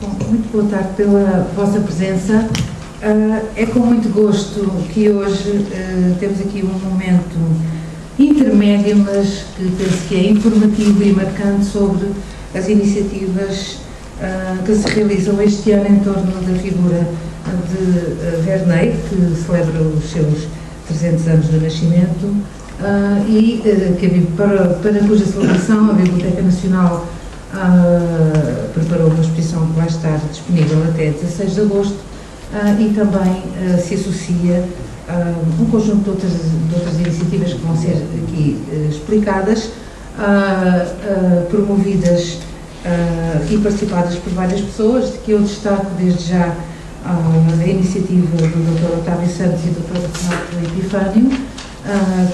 Bom, muito boa tarde pela vossa presença. Uh, é com muito gosto que hoje uh, temos aqui um momento intermédio, mas que penso que é informativo e marcante sobre as iniciativas uh, que se realizam este ano em torno da figura de Verney, que celebra os seus 300 anos de nascimento, e que, para, para cuja celebração a Biblioteca Nacional uh, preparou uma exposição estar disponível até 16 de agosto uh, e também uh, se associa um conjunto de outras, de outras, iniciativas que vão ser aqui explicadas, promovidas e participadas por várias pessoas, de que eu destaco desde já a iniciativa do Dr. Otávio Santos e do Dr. Renato Epifânio,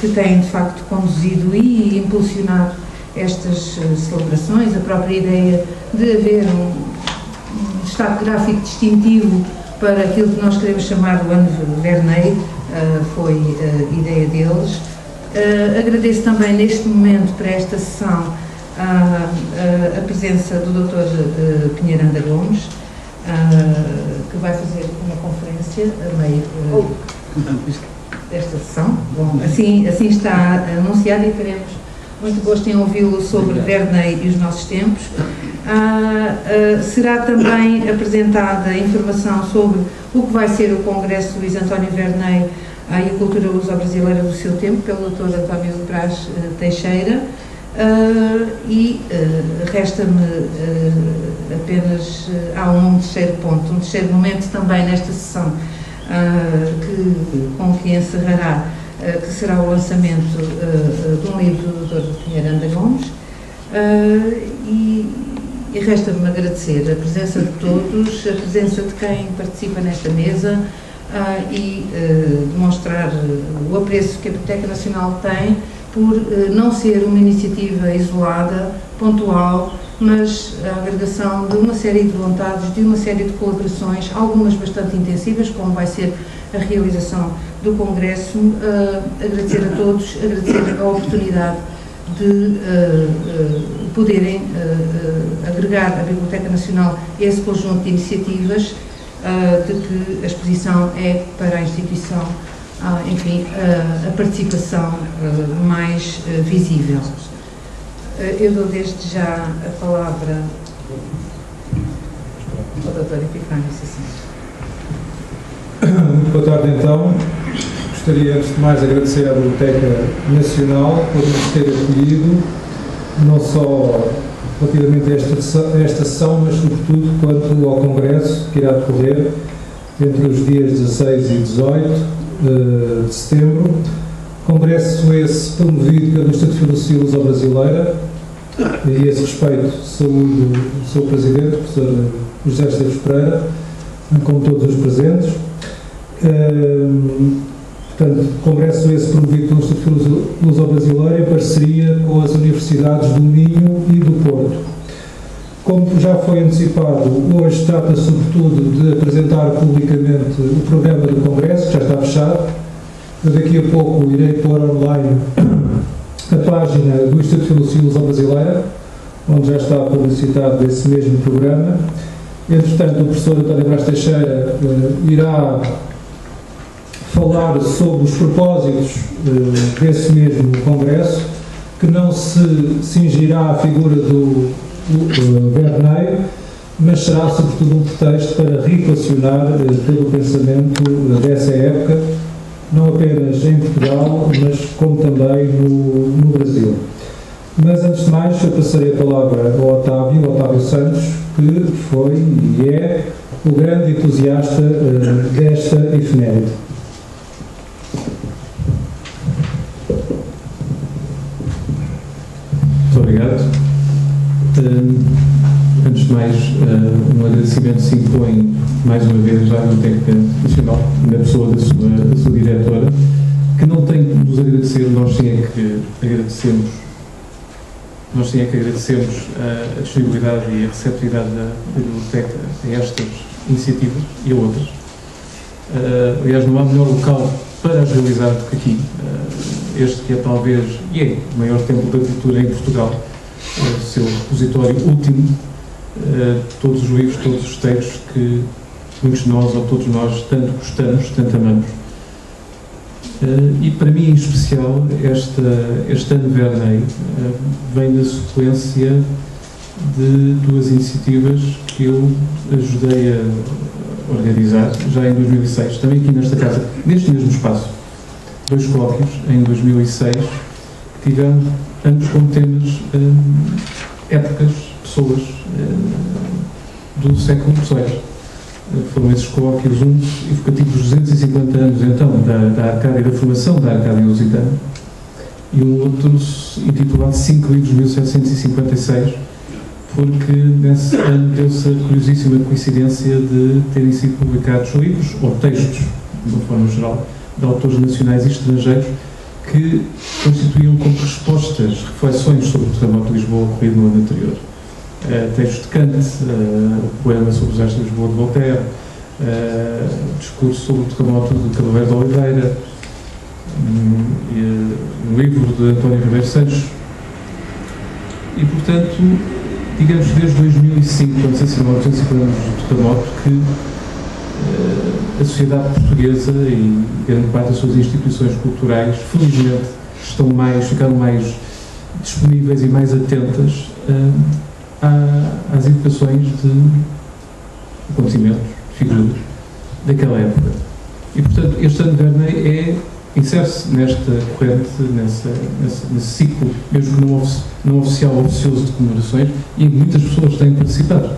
que têm de facto conduzido e impulsionado estas celebrações, a própria ideia de haver um destaque gráfico distintivo para aquilo que nós queremos chamar o ano Verney, uh, foi uh, ideia deles. Uh, agradeço também neste momento para esta sessão a presença do Dr. Pinheiranda Gomes, que vai fazer uma conferência a meio desta sessão. Bom, assim, assim está anunciado e teremos muito gosto em ouvi-lo sobre Verney e os nossos tempos. Ah, ah, será também apresentada informação sobre o que vai ser o Congresso Luís António Verney ah, e a Cultura Luso-Brasileira do seu tempo, pelo Dr. António ah, Teixeira. E resta-me apenas há um terceiro ponto, um terceiro momento também nesta sessão que, com que encerrará que será o lançamento uh, de um livro do Dr. Pinheiro Gomes. e resta-me agradecer a presença de todos, a presença de quem participa nesta mesa e demonstrar o apreço que a Biblioteca Nacional tem por não ser uma iniciativa isolada, pontual, mas a agregação de uma série de vontades, de uma série de colaborações, algumas bastante intensivas, como vai ser a realização do Congresso, uh, agradecer a todos, agradecer a oportunidade de uh, poderem agregar a Biblioteca Nacional esse conjunto de iniciativas, de que a exposição é para a instituição, enfim, a participação mais visível. eu dou desde já a palavra ao Dr. Epifânio Cecílio. Muito boa tarde então. Gostaria antes de mais agradecer à Biblioteca Nacional por nos ter acolhido, não só relativamente a esta, esta sessão, mas sobretudo quanto ao Congresso que irá decorrer entre os dias 16 e 18 uh, de setembro. Congresso esse promovido pelo Instituto de Filosofia Luso-Brasileira e a esse respeito saúdo o seu Presidente, o professor José Esteves Pereira, como todos os presentes portanto, congresso esse promovido pelo Instituto Luso-Brasileiro em parceria com as universidades do Minho e do Porto. Como já foi antecipado, hoje trata sobretudo de apresentar publicamente o programa do Congresso, que já está fechado. Eu daqui a pouco irei pôr online a página do Instituto de Filosofia Luso-Brasileira, onde já está publicitado esse mesmo programa. Entretanto, o professor António Brás Teixeira uh, irá falar sobre os propósitos uh, desse mesmo Congresso, que não se cingirá à figura do uh, mas será sobretudo um pretexto para reequacionar uh, todo o pensamento dessa época, não apenas em Portugal, mas como também no, no Brasil. Mas antes de mais, eu passarei a palavra ao Otávio, Otávio Santos, que foi e é o grande entusiasta desta efeméride. Obrigado. Uh, antes de mais, uh, um agradecimento se impõe mais uma vez à Biblioteca Nacional, na pessoa da sua, da sua diretora, que não tem que nos agradecer, nós sim é que agradecemos, nós sim é que agradecemos a, a disponibilidade e a receptividade da, da Biblioteca a estas iniciativas e a outras. Uh, aliás, não há melhor local para as realizar do que aqui. Uh, este que é talvez, e é o maior templo da cultura em Portugal, o seu repositório último, todos os livros, todos os textos que muitos de nós, ou todos nós, tanto gostamos, tanto amamos. e para mim, em especial, esta, este ano Vernei vem na sequência de duas iniciativas que eu ajudei a organizar já em 2006, também aqui nesta casa, neste mesmo espaço. Dois colóquios em 2006 que tiveram ambos como temas épocas, pessoas hum, do século XVIII. Foram esses colóquios, um evocativo dos 250 anos então da, da Arcádia, da formação da Arcádia Lusitana, e um outro intitulado Cinco Livros de 1756 porque nesse ano deu-se a curiosíssima coincidência de terem sido publicados livros ou textos, de uma forma geral, de autores nacionais e estrangeiros que constituíam como respostas, reflexões sobre o terremoto de Lisboa ocorrido no ano anterior. Uh, textos de Kant, uh, o poema sobre os astros de Lisboa de Voltaire, uh, discurso sobre o terremoto de Cabo Verde de Oliveira, um, um livro de António Ribeiro Santos. E, portanto, digamos, desde 2005, quando se assinou 250 anos do terremoto, que a sociedade portuguesa e grande parte das suas instituições culturais, felizmente, estão mais, ficaram mais disponíveis e mais atentas à, às educações de acontecimentos, figuras daquela época. E, portanto, este ano Verney é insere-se nesta corrente, nessa, nessa, nesse ciclo, mesmo que não, não oficial, oficioso de comemorações, e muitas pessoas têm participado.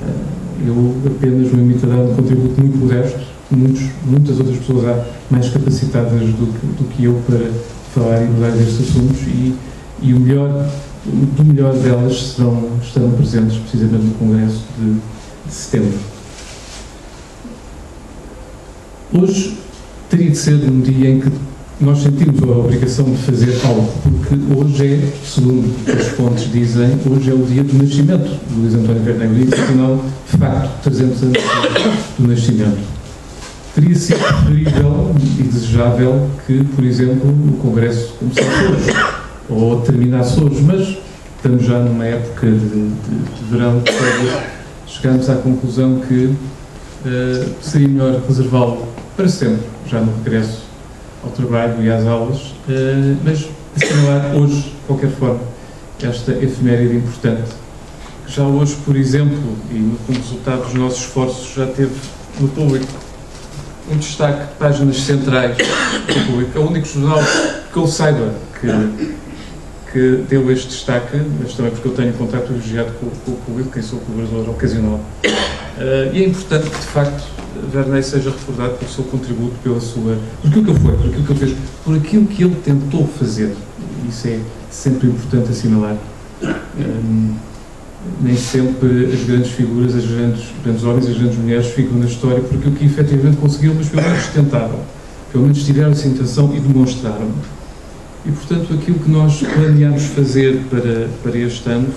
Eh, eu apenas me limito a dar um contributo muito modesto, muitos, muitas outras pessoas há mais capacitadas do do que eu para falar e mudar destes assuntos, e, e o melhor, do melhor delas serão, estarão presentes precisamente no Congresso de, de setembro. Hoje teria de ser um dia em que nós sentimos a obrigação de fazer algo, porque hoje é, segundo as fontes dizem, hoje é o dia do nascimento do Luís António Vernei, o dia nacional, de facto, 300 anos do nascimento. Teria sido preferível e desejável que, por exemplo, o Congresso começasse hoje, ou terminasse hoje, mas estamos já numa época de, de, de verão, chegamos à conclusão que uh, seria melhor reservá-lo para sempre já no regresso ao trabalho e às aulas, eh, mas assinalar hoje, de qualquer forma, esta efeméride importante, já hoje, por exemplo, e como resultado dos nossos esforços, já teve no público um destaque de páginas centrais do público. É o único jornal que eu saiba que, que deu este destaque, mas também porque eu tenho contato privilegiado com, com, o público, quem sou colaborador ocasional. Uh, e é importante que, de facto, Vernei seja recordado pelo seu contributo, pela sua. por aquilo que ele foi, por aquilo que ele fez, por aquilo que ele tentou fazer. Isso é sempre importante assinalar. Um, nem sempre as grandes figuras, as grandes, grandes homens, as grandes mulheres ficam na história por aquilo que efetivamente conseguiram, mas pelo menos tentaram. Pelo menos tiveram essa intenção e demonstraram. E, portanto, aquilo que nós planeamos fazer para, para este ano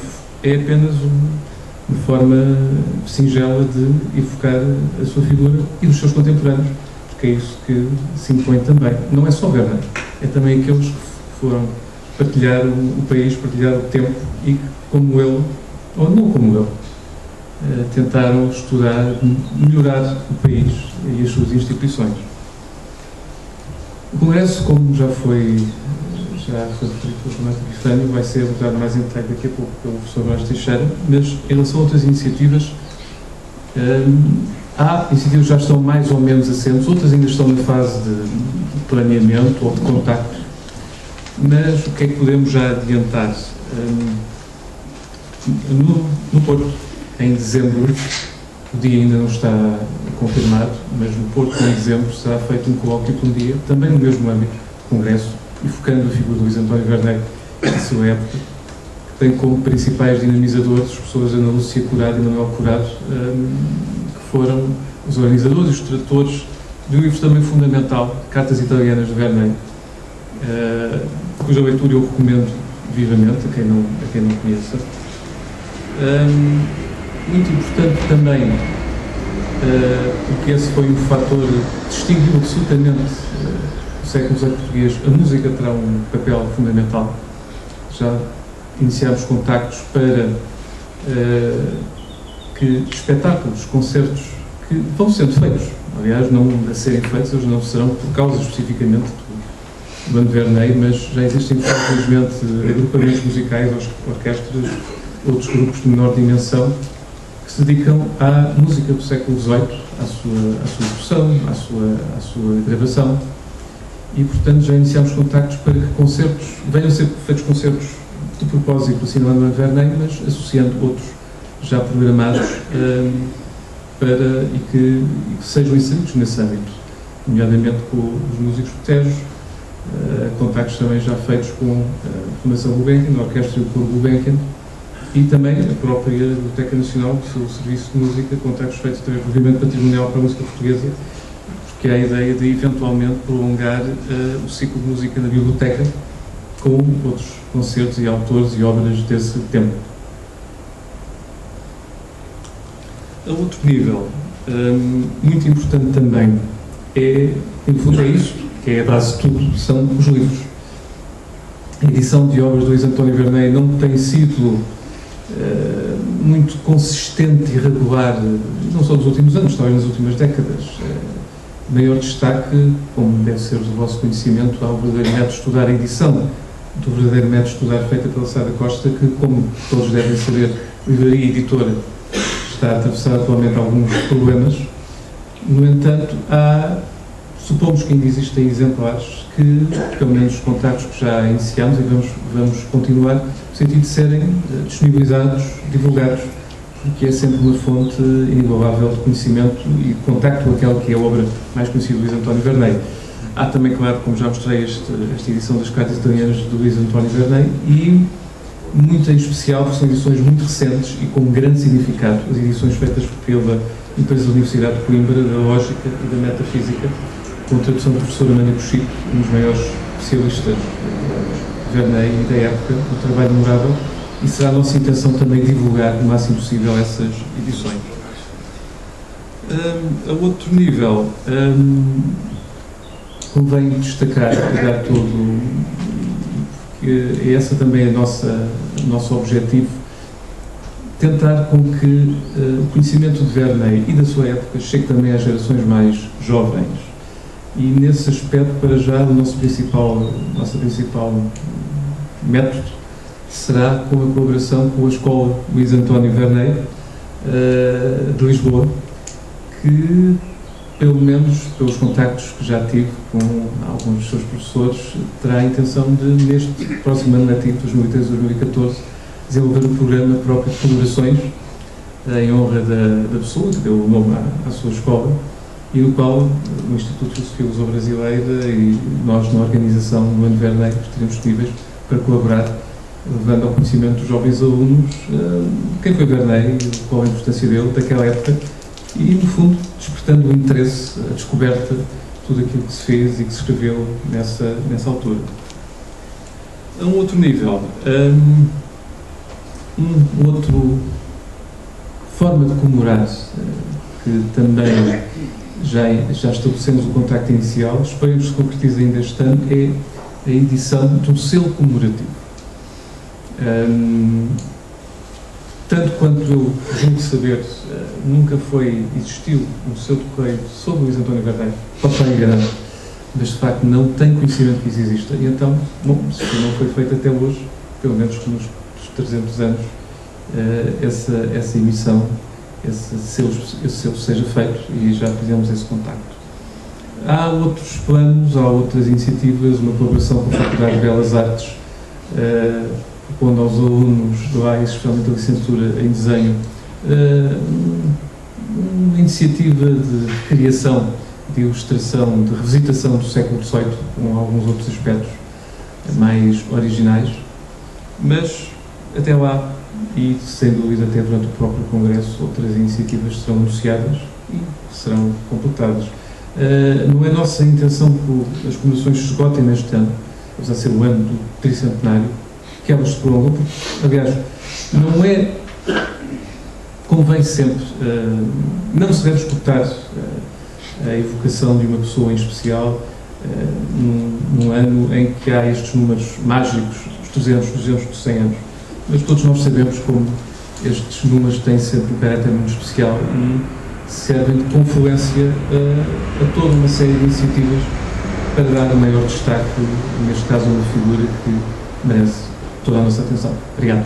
é apenas um de forma singela de evocar a sua figura e dos seus contemporâneos, porque é isso que se impõe também. Não é só Werner, é também aqueles que foram partilhar o país, partilhar o tempo e, como ele, ou não como ele, eh, tentaram estudar, melhorar o país e as suas instituições. O Congresso, como já foi já foi referido pelo Epifânio, vai ser abordado mais em detalhe daqui a pouco pelo professor Brás Teixeira, mas em relação a outras iniciativas, hum, há iniciativas que já estão mais ou menos assentes, outras ainda estão na fase de, planeamento ou de contacto, mas o que é que podemos já adiantar? Hum, no, no Porto, em dezembro, o dia ainda não está confirmado, mas no Porto, em dezembro, será feito um colóquio um dia, também no mesmo âmbito, Congresso, e focando a figura de Luís António Werneck na sua época, que tem como principais dinamizadores pessoas Ana Lúcia Curado e Manuel Curado, um, que foram os organizadores e os tradutores de um livro também fundamental, Cartas Italianas de Werneck, uh, cuja leitura eu recomendo vivamente a quem não, a quem não conheça. Um, muito importante também, uh, porque esse foi um fator distinguiu absolutamente uh, século XVIII português, a música terá um papel fundamental. Já iniciámos contactos para uh, que espetáculos, concertos que vão sendo feitos, aliás, não a serem feitos, eles não serão por causa especificamente do Van Verney, mas já existem, infelizmente, agrupamentos musicais, orquestras, outros grupos de menor dimensão, que se dedicam à música do século XVIII, à sua, à sua produção, à sua, à sua gravação, e, portanto, já iniciamos contactos para que concertos, venham a ser feitos concertos de propósito do cinema de Verney, mas associando outros já programados um, para, e que, e, que, sejam inseridos nesse âmbito, nomeadamente com os músicos de Tejo, uh, contactos também já feitos com a Fundação Gulbenkian, a Orquestra e o Coro Gulbenkian, e também a própria Biblioteca Nacional, que o Serviço de Música, contactos feitos também com o Movimento Patrimonial para a Música Portuguesa, porque há a ideia de eventualmente prolongar uh, o ciclo de música na biblioteca com outros concertos e autores e obras desse tempo. A outro nível, um, muito importante também, é, no fundo é isto, que é a base de tudo, são os livros. A edição de obras do Luís António Vernei não tem sido uh, muito consistente e regular, não só nos últimos anos, talvez nas últimas décadas. Uh, maior destaque, como deve ser do vosso conhecimento, ao verdadeiro método de estudar a edição, do verdadeiro método de estudar feita pela Sara Costa, que, como todos devem saber, livraria editora está a atravessar atualmente alguns problemas. No entanto, há, supomos que ainda existem exemplares que, pelo menos os contactos que já iniciamos e vamos, vamos continuar, no sentido de serem eh, disponibilizados, divulgados, porque é sempre uma fonte inigualável de conhecimento e de contacto com aquela que é a obra mais conhecida de Luís António Vernei. Há também, claro, como já mostrei, este, esta edição das cartas italianas do Luís António Vernei e muito em especial, são edições muito recentes e com grande significado, as edições feitas pela empresa da Universidade de Coimbra, da Lógica e da Metafísica, com a tradução do professor Amélia Puxico, um dos maiores especialistas Vernei e da época, um trabalho memorável, e será a nossa intenção também divulgar o máximo possível essas edições. Um, a outro nível, um, convém destacar, dar todo que essa também é a nossa, o nosso objetivo, tentar com que uh, o conhecimento de Verney e da sua época chegue também às gerações mais jovens. E nesse aspecto, para já, o nosso principal, nosso principal método será com a colaboração com a Escola Luís António Verney uh, de Lisboa, que pelo menos pelos contactos que já tive com alguns dos seus professores, terá a intenção de, neste próximo ano letivo, 2013-2014, desenvolver um programa próprio de colaborações em honra da, da pessoa que deu o nome à, à, sua escola e no qual o Instituto de Filosofia Luso Brasileira e nós, na organização do Ano Vernei, estaremos disponíveis para colaborar, levando ao conhecimento dos jovens alunos uh, quem foi Vernei, qual a importância dele, daquela época e, no fundo, despertando o interesse, a descoberta de tudo aquilo que se fez e que se escreveu nessa, nessa altura. A um outro nível, hum, um, outro forma de comemorar, eh, que também já, já estabelecemos o contacto inicial, esperemos que se concretize ainda este ano, é a edição um selo comemorativo. Tanto quanto eu julgo saber, eh, nunca foi, existiu um seu de correio sobre Luís António Gardeiro, pode estar enganado, mas de facto não tenho conhecimento que isso exista. E então, bom, se não foi feito até hoje, pelo menos nos 300 anos, eh, essa, essa emissão, esse selo, esse selo seja feito e já fizemos esse contacto. Há outros planos, há outras iniciativas, uma colaboração com a Faculdade de Belas Artes, eh, propondo aos alunos do AIS, especialmente a licenciatura em desenho, eh, uma iniciativa de criação, de ilustração, de revisitação do século XVIII, com alguns outros aspectos mais originais, mas até lá, e sem dúvida até durante o próprio Congresso, outras iniciativas serão anunciadas e serão completadas. Uh, não é nossa intenção que as comemorações se esgotem neste ano, apesar de ser o ano do tricentenário, que elas se prolongam, porque, aliás, não é. Convém sempre. Uh, não se deve escutar uh, a evocação de uma pessoa em especial num, num, ano em que há estes números mágicos, os 300, 200, 100 anos. Mas todos nós sabemos como estes números têm sempre um caráter muito especial e servem de confluência a, a toda uma série de iniciativas para dar o maior destaque, neste caso, a uma figura que merece toda a nossa atenção. Obrigado.